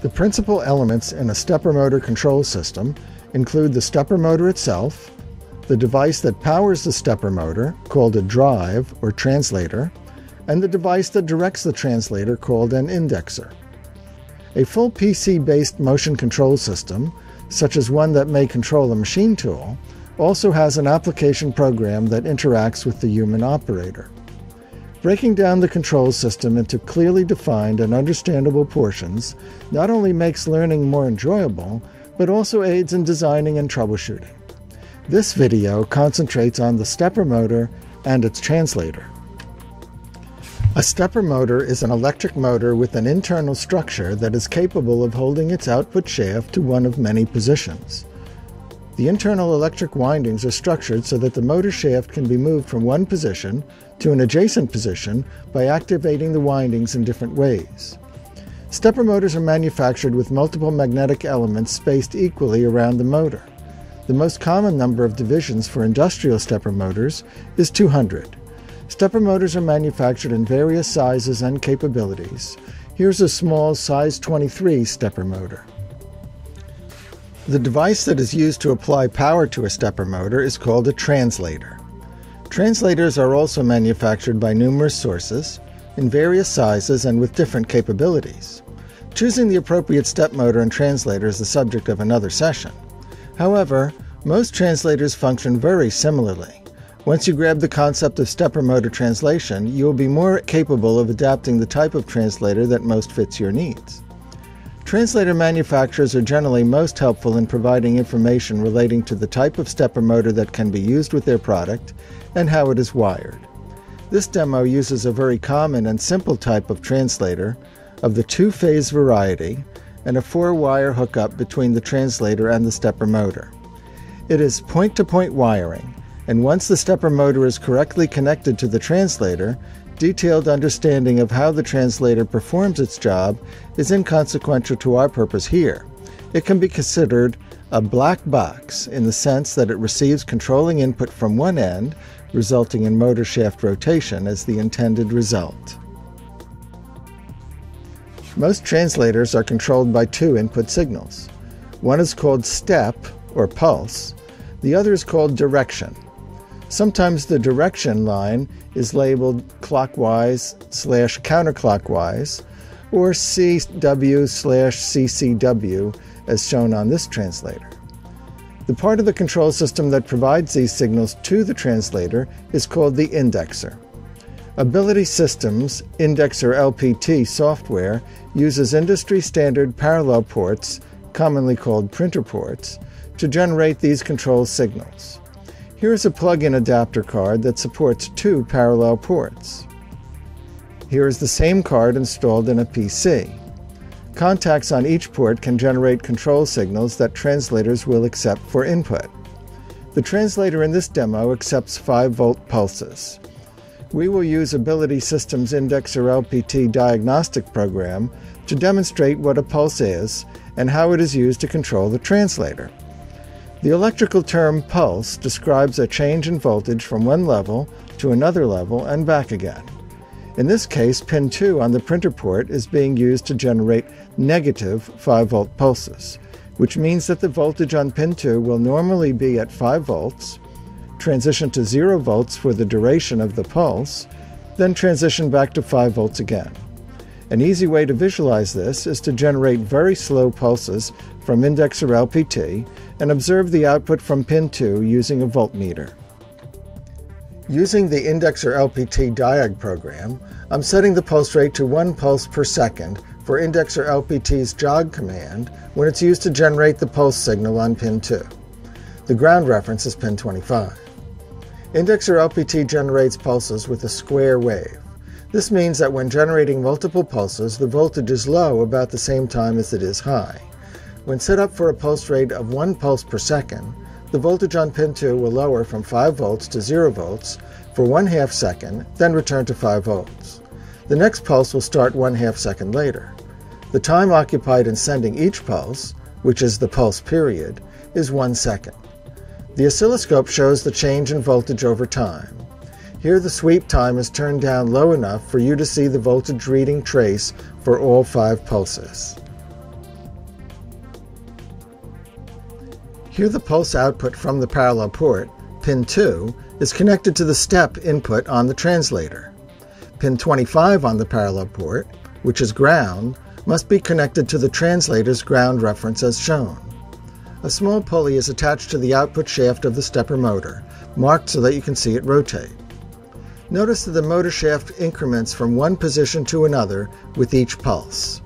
The principal elements in a stepper motor control system include the stepper motor itself, the device that powers the stepper motor, called a drive or translator, and the device that directs the translator, called an indexer. A full PC based motion control system, such as one that may control a machine tool, also has an application program that interacts with the human operator. Breaking down the control system into clearly defined and understandable portions not only makes learning more enjoyable, but also aids in designing and troubleshooting. This video concentrates on the stepper motor and its translator. A stepper motor is an electric motor with an internal structure that is capable of holding its output shaft to one of many positions. The internal electric windings are structured so that the motor shaft can be moved from one position to an adjacent position by activating the windings in different ways. Stepper motors are manufactured with multiple magnetic elements spaced equally around the motor. The most common number of divisions for industrial stepper motors is 200. Stepper motors are manufactured in various sizes and capabilities. Here's a small size 23 stepper motor. The device that is used to apply power to a stepper motor is called a translator. Translators are also manufactured by numerous sources, in various sizes and with different capabilities. Choosing the appropriate step motor and translator is the subject of another session. However, most translators function very similarly. Once you grab the concept of stepper motor translation, you will be more capable of adapting the type of translator that most fits your needs. Translator manufacturers are generally most helpful in providing information relating to the type of stepper motor that can be used with their product and how it is wired. This demo uses a very common and simple type of translator of the two-phase variety and a four-wire hookup between the translator and the stepper motor. It is point-to-point -point wiring, and once the stepper motor is correctly connected to the translator, detailed understanding of how the translator performs its job is inconsequential to our purpose here. It can be considered a black box in the sense that it receives controlling input from one end, resulting in motor shaft rotation as the intended result. Most translators are controlled by two input signals. One is called step, or pulse, the other is called direction. Sometimes the direction line is labeled clockwise slash counterclockwise or CW slash CCW as shown on this translator. The part of the control system that provides these signals to the translator is called the indexer. Ability Systems Indexer LPT software uses industry standard parallel ports, commonly called printer ports, to generate these control signals. Here's a plug-in adapter card that supports two parallel ports. Here is the same card installed in a PC. Contacts on each port can generate control signals that translators will accept for input. The translator in this demo accepts 5 volt pulses. We will use Ability Systems Indexer LPT diagnostic program to demonstrate what a pulse is and how it is used to control the translator. The electrical term pulse describes a change in voltage from one level to another level and back again. In this case, pin 2 on the printer port is being used to generate negative 5 volt pulses, which means that the voltage on pin 2 will normally be at 5 volts, transition to 0 volts for the duration of the pulse, then transition back to 5 volts again. An easy way to visualize this is to generate very slow pulses from Indexer LPT and observe the output from pin 2 using a voltmeter. Using the Indexer LPT diag program, I'm setting the pulse rate to 1 pulse per second for Indexer LPT's jog command when it's used to generate the pulse signal on pin 2. The ground reference is pin 25. Indexer LPT generates pulses with a square wave. This means that when generating multiple pulses, the voltage is low about the same time as it is high. When set up for a pulse rate of 1 pulse per second, the voltage on pin 2 will lower from 5 volts to 0 volts for 1 half second, then return to 5 volts. The next pulse will start 1 half second later. The time occupied in sending each pulse, which is the pulse period, is 1 second. The oscilloscope shows the change in voltage over time. Here the sweep time is turned down low enough for you to see the voltage reading trace for all five pulses. Here the pulse output from the parallel port, pin 2, is connected to the step input on the translator. Pin 25 on the parallel port, which is ground, must be connected to the translator's ground reference as shown. A small pulley is attached to the output shaft of the stepper motor, marked so that you can see it rotate. Notice that the motor shaft increments from one position to another with each pulse.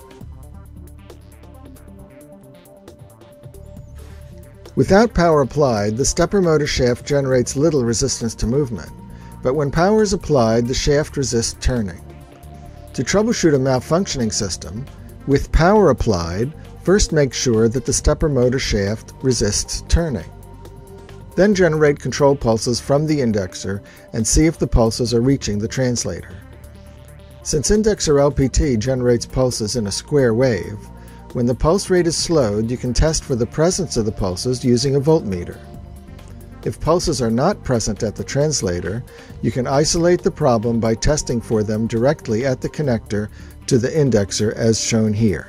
Without power applied, the stepper motor shaft generates little resistance to movement, but when power is applied, the shaft resists turning. To troubleshoot a malfunctioning system, with power applied, first make sure that the stepper motor shaft resists turning. Then generate control pulses from the indexer and see if the pulses are reaching the translator. Since indexer LPT generates pulses in a square wave, when the pulse rate is slowed, you can test for the presence of the pulses using a voltmeter. If pulses are not present at the translator, you can isolate the problem by testing for them directly at the connector to the indexer as shown here.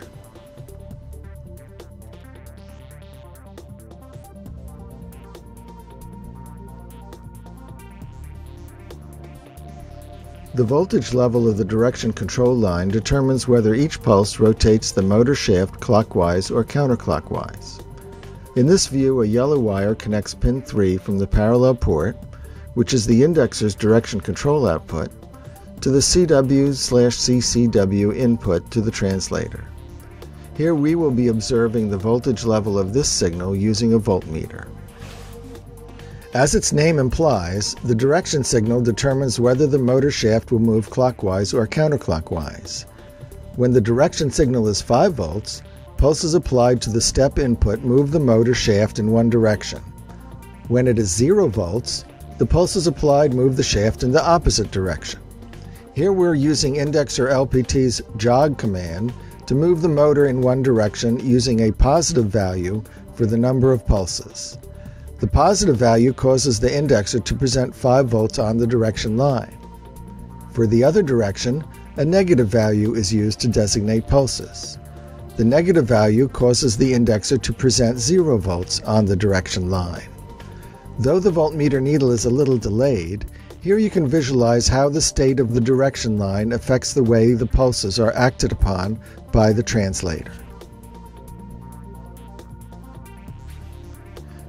The voltage level of the direction control line determines whether each pulse rotates the motor shaft clockwise or counterclockwise. In this view, a yellow wire connects pin 3 from the parallel port, which is the indexer's direction control output, to the CW slash CCW input to the translator. Here we will be observing the voltage level of this signal using a voltmeter. As its name implies, the direction signal determines whether the motor shaft will move clockwise or counterclockwise. When the direction signal is 5 volts, pulses applied to the step input move the motor shaft in one direction. When it is 0 volts, the pulses applied move the shaft in the opposite direction. Here we're using Indexer LPT's jog command to move the motor in one direction using a positive value for the number of pulses. The positive value causes the indexer to present 5 volts on the direction line. For the other direction, a negative value is used to designate pulses. The negative value causes the indexer to present 0 volts on the direction line. Though the voltmeter needle is a little delayed, here you can visualize how the state of the direction line affects the way the pulses are acted upon by the translator.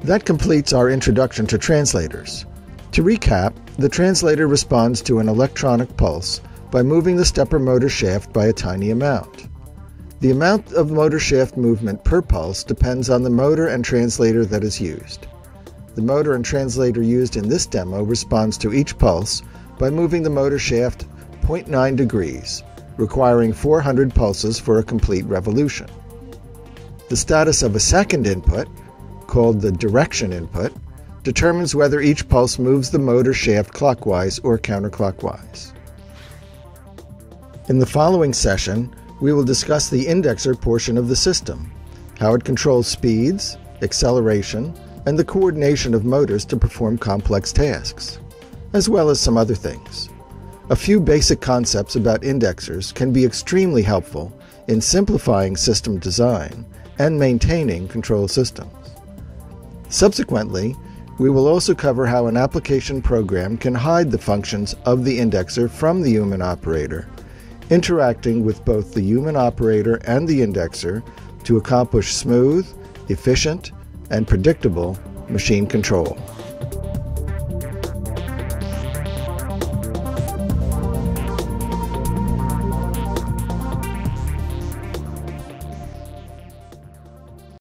That completes our introduction to translators. To recap, the translator responds to an electronic pulse by moving the stepper motor shaft by a tiny amount. The amount of motor shaft movement per pulse depends on the motor and translator that is used. The motor and translator used in this demo responds to each pulse by moving the motor shaft 0.9 degrees, requiring 400 pulses for a complete revolution. The status of a second input called the direction input, determines whether each pulse moves the motor shaft clockwise or counterclockwise. In the following session, we will discuss the indexer portion of the system, how it controls speeds, acceleration, and the coordination of motors to perform complex tasks, as well as some other things. A few basic concepts about indexers can be extremely helpful in simplifying system design and maintaining control systems. Subsequently, we will also cover how an application program can hide the functions of the indexer from the human operator, interacting with both the human operator and the indexer to accomplish smooth, efficient, and predictable machine control.